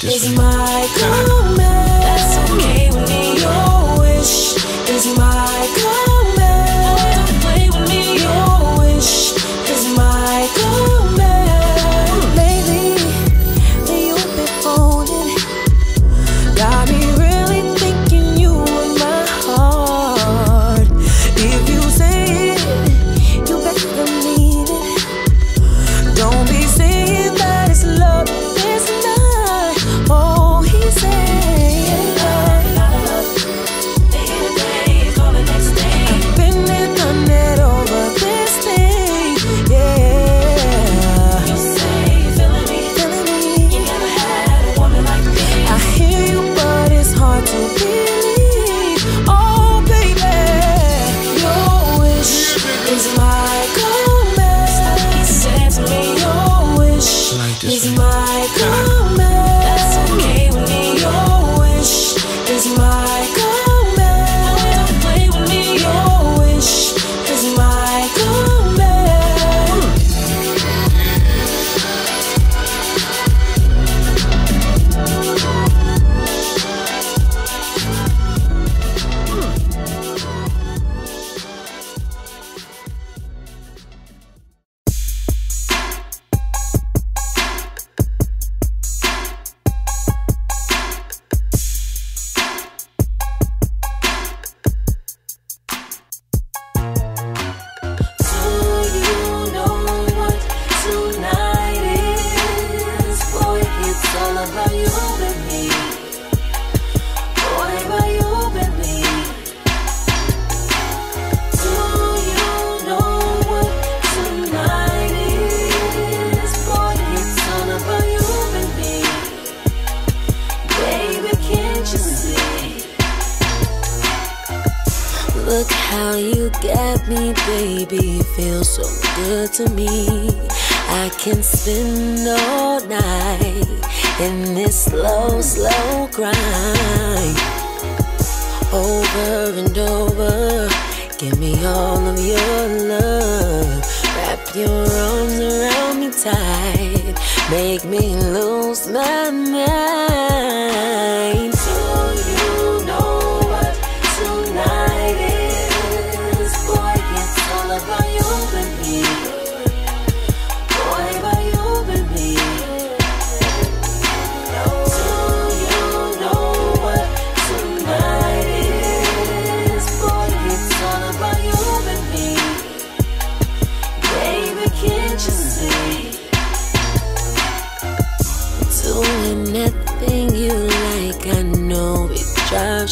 this. It's my Look how you get me, baby. Feels so good to me. I can spend all night in this slow, slow grind. Over and over, give me all of your love. Wrap your arms around me tight, make me lose my mind.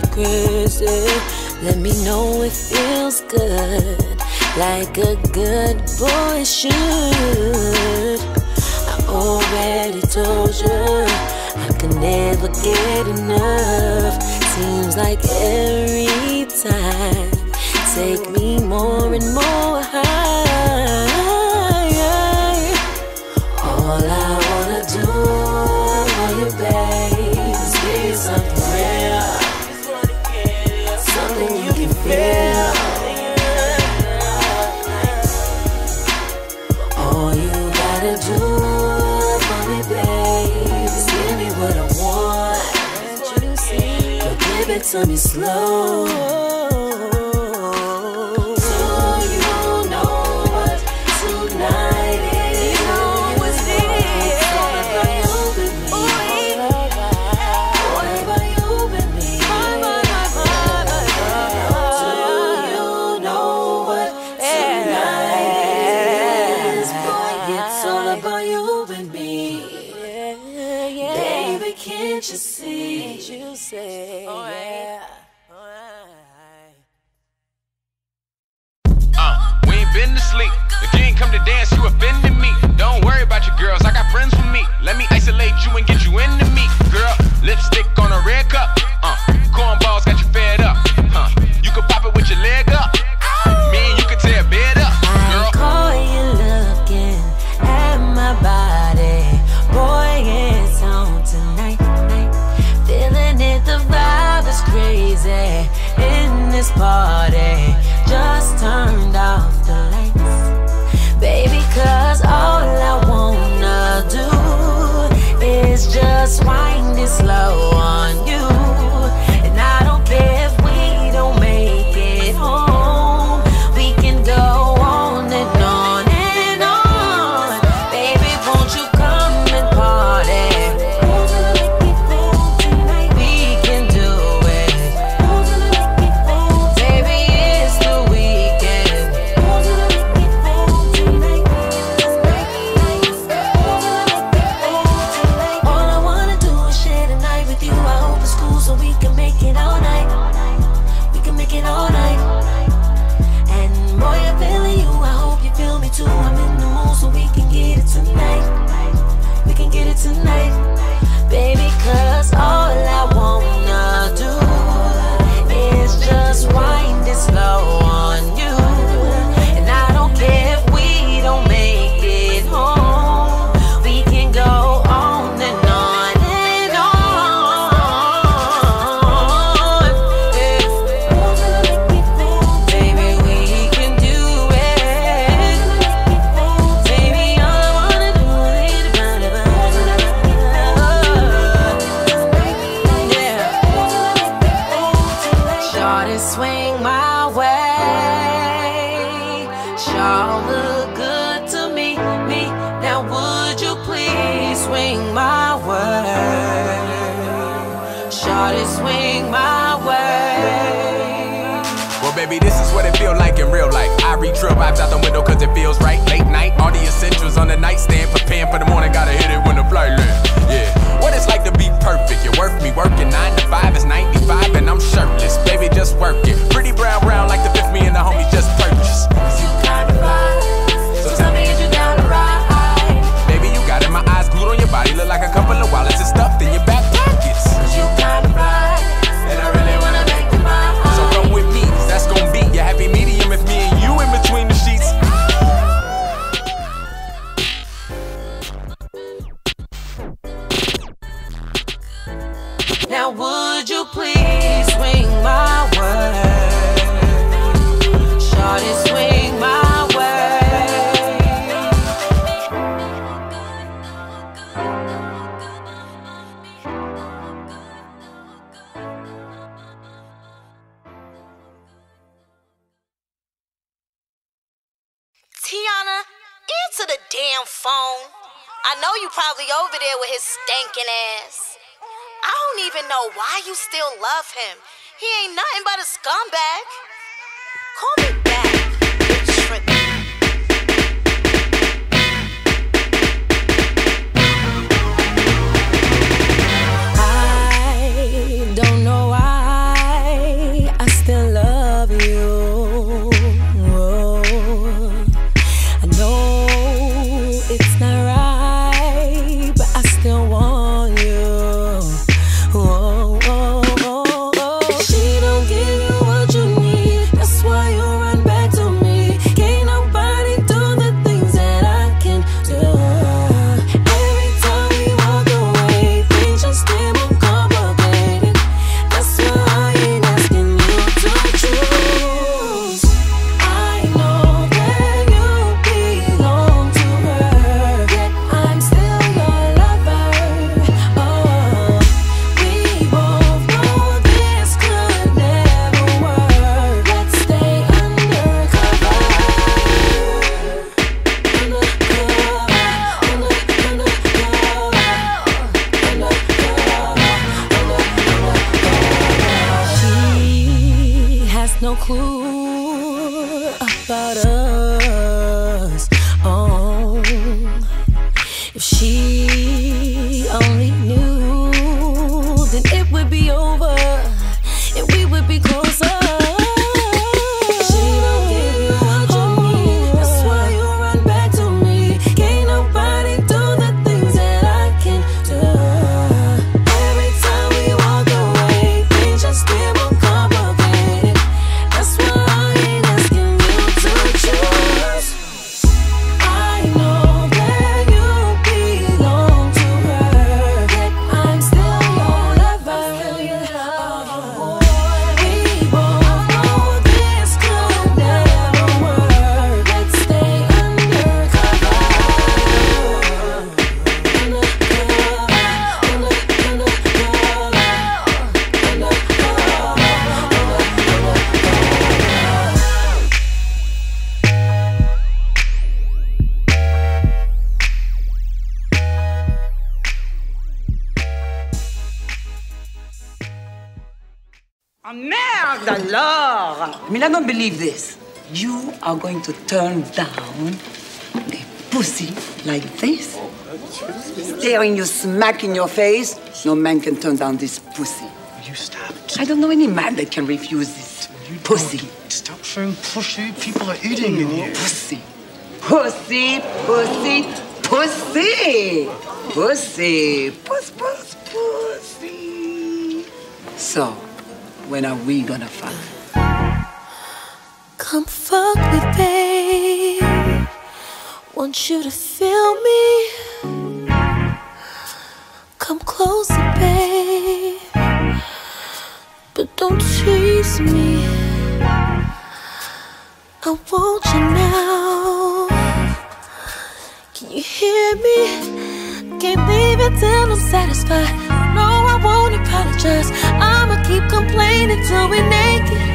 you crazy. Let me know it feels good, like a good boy should. I already told you I could never get enough. Seems like every time, take me more and more high. sex me slow Can't you see? Can't you see? Oh, yeah. us wind it slow. Trill vibes out the window cause it feels right. Late night, all the essentials Damn phone. I know you probably over there with his stinking ass. I don't even know why you still love him. He ain't nothing but a scumbag. Call me she only knew, alors! I mean, I don't believe this. You are going to turn down a pussy like this? Staring you smack in your face? No man can turn down this pussy. Will You stop. I don't know any man that can refuse this pussy. Stop showing pussy. People are eating in here. Pussy. Pussy, pussy, pussy. Pussy. Puss, puss, pussy. So, when are we gonna fuck? Come fuck me, babe. Want you to feel me. Come closer, babe. But don't tease me. I want you now. Can you hear me? Can't leave it till I'm satisfied. No, I won't apologize. I'ma keep complaining till we're naked. So